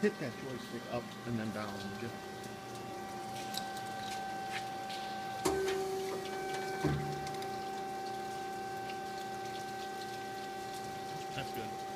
hit that joystick up and then down, again. That's good.